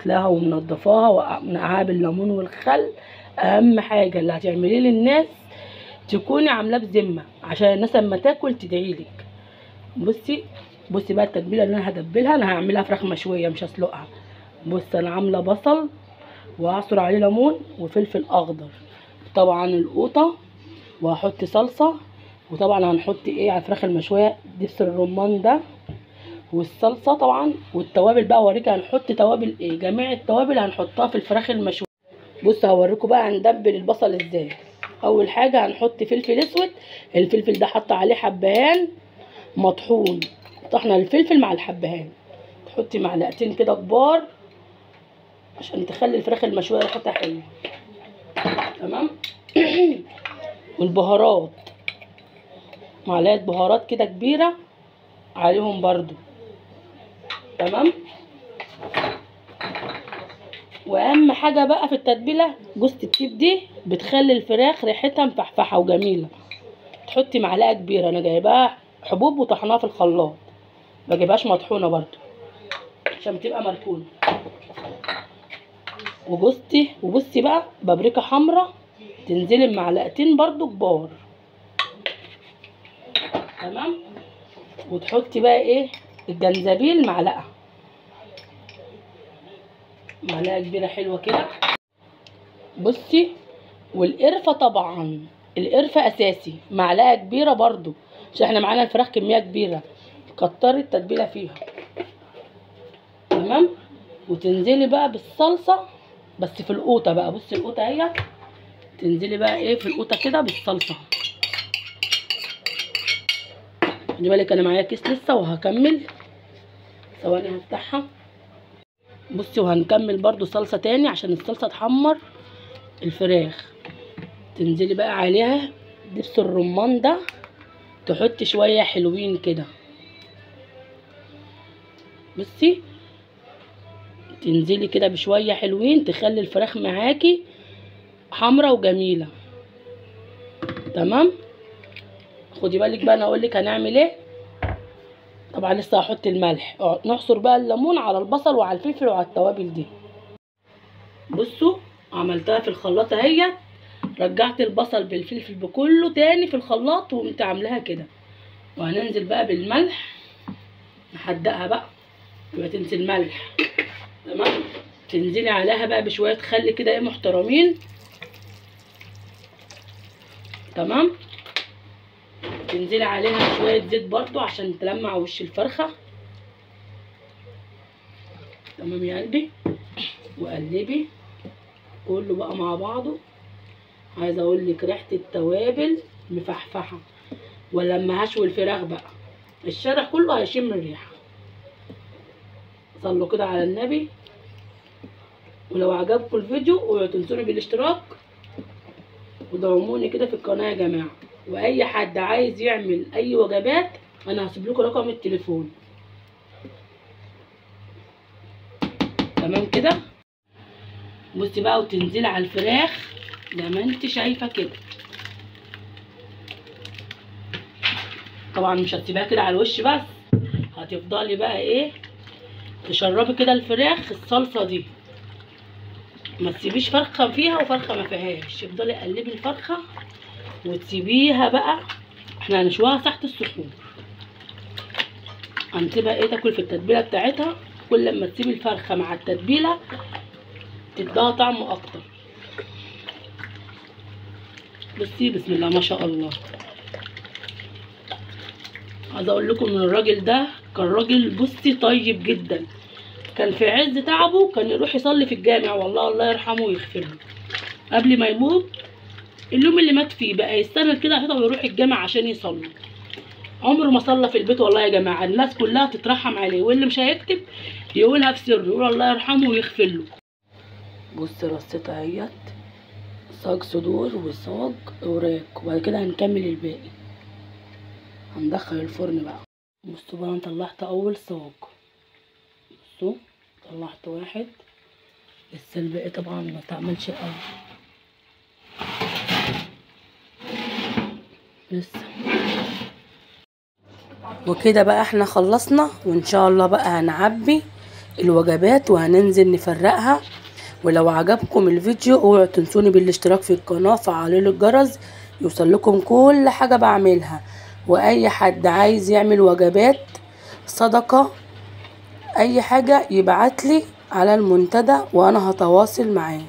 غسلاها ومنضفاها ونقعها بالليمون والخل. أهم حاجة اللي هتعمليه للناس تكوني عاملاه بذمة عشان الناس لما تاكل تدعيلك بصي بصي بقى التتبيلة اللي أنا هتبلها أنا هعملها فراخ مشوية مش هسلقها. بص أنا عاملة بصل وهعصر عليه ليمون وفلفل أخضر. طبعا القوطة وهحط صلصة وطبعا هنحط إيه على الفراخ المشوية؟ دبس الرمان ده. والصلصة طبعا والتوابل بقى اوريك هنحط توابل إيه جميع التوابل هنحطها في الفراخ المشوية. بص هوريكم بقى هندبل البصل إزاي. أول حاجة هنحط فلفل أسود الفلفل ده حط عليه حبهان مطحون. طحنا الفلفل مع الحبهان. تحطي معلقتين كده كبار عشان تخلي الفراخ المشوية ريحتها حلوة. تمام؟ والبهارات. معلقة بهارات كده كبيرة عليهم برضو. تمام؟ وأهم حاجة بقى في التتبيلة جوز الطيب دي بتخلي الفراخ ريحتها مفحفحة وجميلة. تحطي معلقة كبيرة أنا جايباها حبوب وطحناها في الخلاط. ما جايبهاش مطحونة برضو عشان بتبقى مركونة. وبصي وبصي بقى بابريكا حمراء تنزلي بمعلقتين برضو كبار. تمام؟ وتحطي بقى إيه؟ الجنزبيل معلقة. معلقة كبيرة حلوة كده. بصي والقرفة طبعا. القرفة أساسي. معلقة كبيرة برضو. عشان إحنا معانا الفراخ كمية كبيرة. كتري التتبيلة فيها. تمام؟ وتنزلي بقى بالصلصة بس في القوطة بقى. بصي القوطة اهي. تنزلي بقى إيه في القوطة كده بالصلصة. خدي بالك أنا معايا كيس لسه وهكمل. ثواني هفتحها. بصي وهنكمل برضو صلصة تاني عشان الصلصة تحمر. الفراخ. تنزلي بقى عليها دبس الرمان ده. تحطي شوية حلوين كده. بصي تنزلي كده بشوية حلوين تخلي الفراخ معاكي حمرا وجميلة. تمام؟ خدي بالك بقى أنا أقول لك هنعمل إيه؟ طبعا لسه هحط الملح. أه، نعصر بقى الليمون على البصل وعلى الفلفل وعلى التوابل دي. بصوا عملتها في الخلاط أهي. رجعت البصل بالفلفل بكله تاني في الخلاط وقمت عاملاها كده. وهننزل بقى بالملح. نحدقها بقى. يبقى تنزل ملح. تمام؟ تنزلي عليها بقى بشوية خل كده إيه محترمين. تمام؟ تنزلي عليها شوية زيت برضو عشان تلمع وش الفرخة. تمام يا قلبي؟ وقلبي. كله بقى مع بعضه. عايزه أقول لك ريحة التوابل مفحفحة. ولما هشوي الفراخ بقى. الشارع كله هيشم الريحة. صلوا كده على النبي. ولو عجبكم الفيديو اوعوا تنسوني بالاشتراك. ودعموني كده في القناة يا جماعة. وأي حد عايز يعمل أي وجبات أنا هسيب لكم رقم التليفون. تمام كده؟ بصي بقى وتنزلي على الفراخ زي ما انت شايفة كده. طبعا مش هتسيبها كده على الوش بس هتفضلي بقى إيه تشربي كده الفراخ الصلصة دي. ما تسيبيش فرخة فيها وفرخة ما فيهاش افضلي قلبي الفرخة وتسيبيها بقى. إحنا هنشويها تحت السخون هنسيبها إيه تاكل في التتبيلة بتاعتها. كل ما تسيبي الفرخة مع التتبيلة تديها طعم أكتر. بصي بسم الله ما شاء الله. عايزه أقول لكم إن الراجل ده كان راجل بصي طيب جدا. كان في عز تعبه كان يروح يصلي في الجامع والله الله يرحمه ويغفر له. قبل ما يموت اليوم اللي مات فيه بقى يستنى كده عشان يروح الجامع عشان يصلي. عمره ما صلى في البيت والله يا جماعة. الناس كلها تترحم عليه واللي مش هيكتب يقولها في سر يقول الله يرحمه ويغفر له. بص رصيتها اهيت صاج صدور وصاج وراك وبعد كده هنكمل الباقي. هندخل الفرن بقى. بصوا بقى أنا طلعت اول صاج. بصوا طلعت واحد. لسه الباقي طبعا ما تعملش قوي. لسه وكده بقى إحنا خلصنا وان شاء الله بقى هنعبي الوجبات وهننزل نفرقها. ولو عجبكم الفيديو اوعوا تنسوني بالاشتراك في القناة فعلوا الجرس يوصل لكم كل حاجة بعملها. وأي حد عايز يعمل وجبات صدقة أي حاجة يبعتلي على المنتدى وأنا هتواصل معاه.